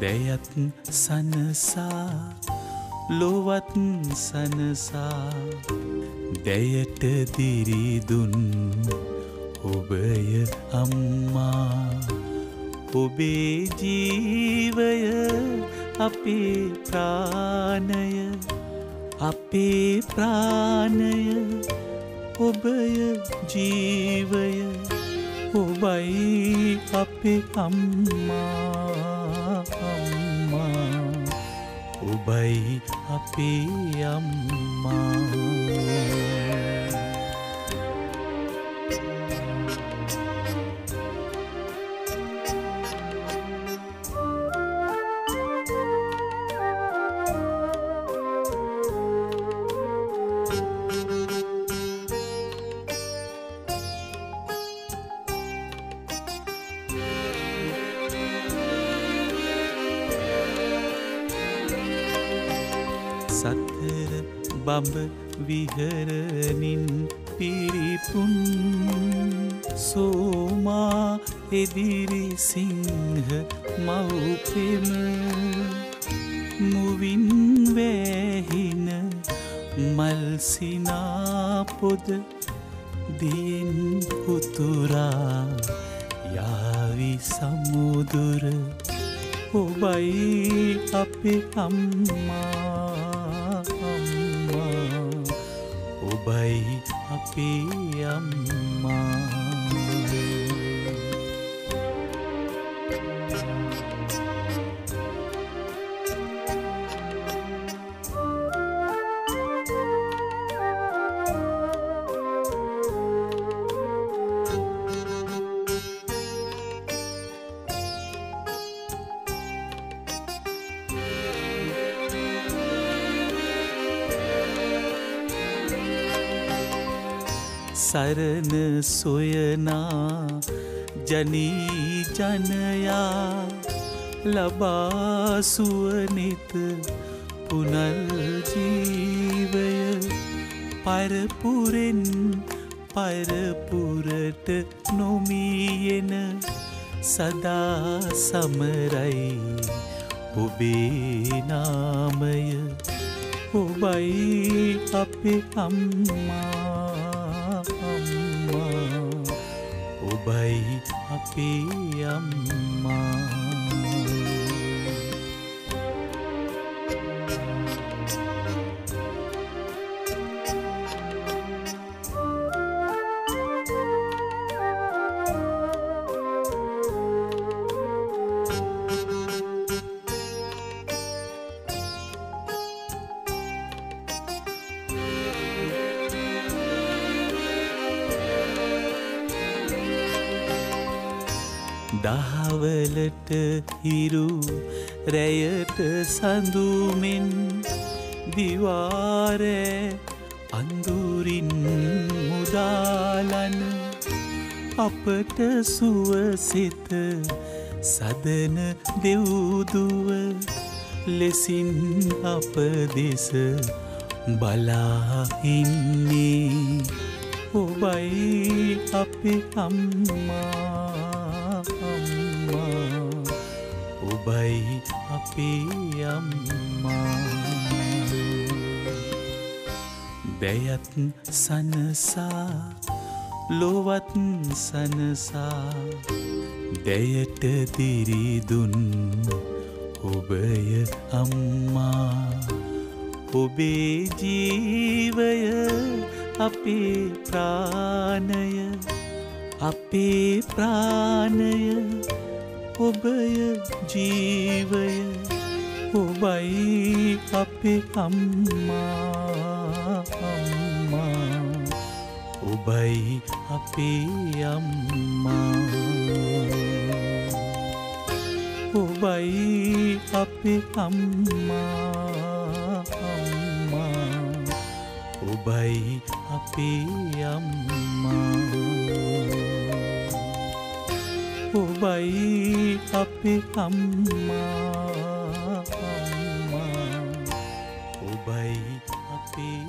දැයත් සනසා ලොවත් සනසා. දැයට දිරිදුන් ඔබය අම්මා. ඔබේ ජීවය අපේ ප්‍රාණය. අපේ ප්‍රාණය ඔබය ජීවය. ඔබයි අපේ අම්මා. ඔබයි අපේ අම්මා. බඹ විහරනින් පිරිපුන්. සෝමා එදිරි සිංහ මව්පෙම මුවින් වැහින මල්සිනාපොද දියෙන් පුතුරා යාවි සමුදුර ඔබයි අපේ අම්මා. අපේ අම්මා සරණ සොයනා ජනී ජනයා ලබාසුවනිත පුනල්ජීවය පරපුරෙන් පරපුරට නොමීයෙන සදා සමරයි ඔබේ නාමය. ඔබයි අපේ අම්මා ඔබයි අපේ අම්මා දහවලට හිරු රැයට සඳුමෙන් දිවාරෑ අඳුරින් මුදාලන අපට සුවසිත සදන දෙව්දුව ලෙසින් අප දෙස බලාහින්නේ ඔබයි අපේ අම්මා. ඔබයි අපේ අම්මා දැයත් සනසා ලොවත් සනසා දැයට දිරිදුන් ඔබය අම්මා. ඔබේ ජීවය අපේ ප්‍රාණය අපේ ප්‍රාණය ඔබය ජීවය. ඔබයි අපේ අම්මා අම්මා. ඔබයි අපේ අම්මා. ඔබයි අපේ අම්මා අම්මා. ඔබයි අපේ අම්මා. ඔබයි අපේ අම්මා. ඔබයි අපේ